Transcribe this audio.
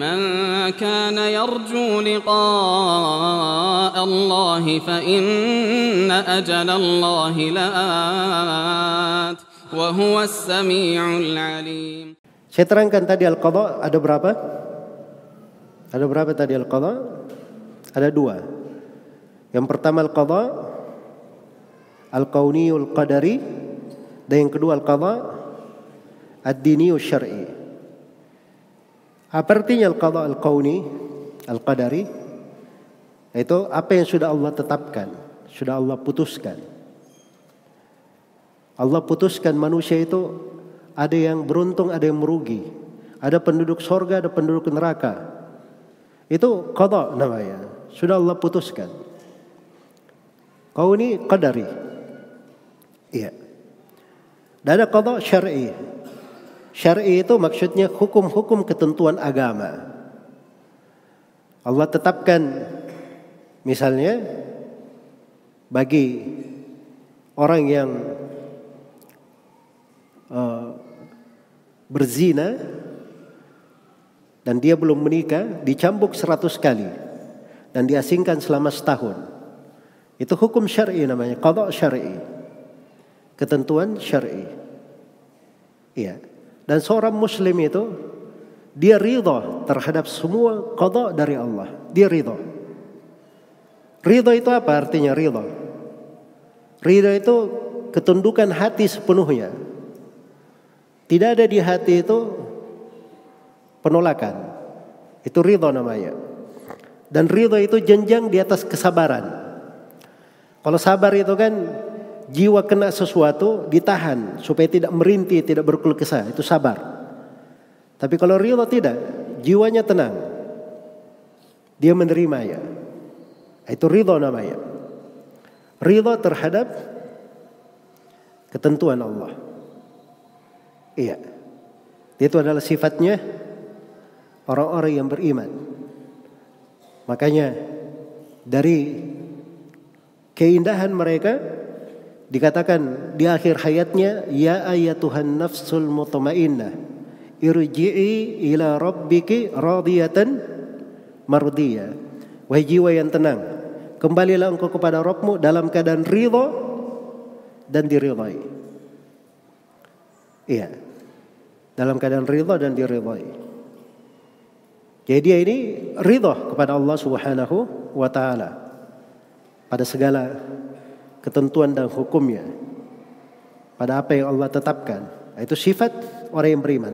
من كان يرجو لقاء الله فإن أجل الله لآت وهو السميع العليم Saya terangkan tadi al-qadha ada berapa? Ada berapa tadi al-qadha? Ada dua. Yang pertama al-qadha al-kauniyul qadari dan yang kedua al-qadha ad-diniyul syar'i. Apa artinya al-qadha al-kauni al-qadari? Itu apa yang sudah Allah tetapkan, sudah Allah putuskan. Allah putuskan manusia itu ada yang beruntung, ada yang merugi. Ada penduduk sorga, ada penduduk neraka. Itu qadha namanya. Sudah Allah putuskan. Kau ini qadari. Iya. Dan ada qadha syar'i. Syar'i itu maksudnya hukum-hukum ketentuan agama. Allah tetapkan misalnya bagi orang yang uh, berzina dan dia belum menikah dicambuk seratus kali dan diasingkan selama setahun. Itu hukum syar'i namanya, qada syar'i. Ketentuan syar'i. Iya. Dan seorang muslim itu dia ridha terhadap semua qada dari Allah. Dia ridha. Ridha itu apa artinya ridha? Ridha itu ketundukan hati sepenuhnya tidak ada di hati itu penolakan. Itu ridho namanya. Dan ridho itu jenjang di atas kesabaran. Kalau sabar itu kan jiwa kena sesuatu ditahan supaya tidak merintih, tidak berkeluh kesah. Itu sabar. Tapi kalau ridho tidak, jiwanya tenang. Dia menerima ya. Itu ridho namanya. Ridho terhadap ketentuan Allah. Iya. Itu adalah sifatnya orang-orang yang beriman. Makanya dari keindahan mereka dikatakan di akhir hayatnya ya ayatuhan nafsul mutmainnah irji'i ila rabbiki radiyatan mardiyah. Wahai jiwa yang tenang, kembalilah engkau kepada Rabbmu dalam keadaan ridha dan diridhai. Iya dalam keadaan ridha dan diridhai. Jadi dia ini ridha kepada Allah Subhanahu wa taala pada segala ketentuan dan hukumnya. Pada apa yang Allah tetapkan. Itu sifat orang yang beriman.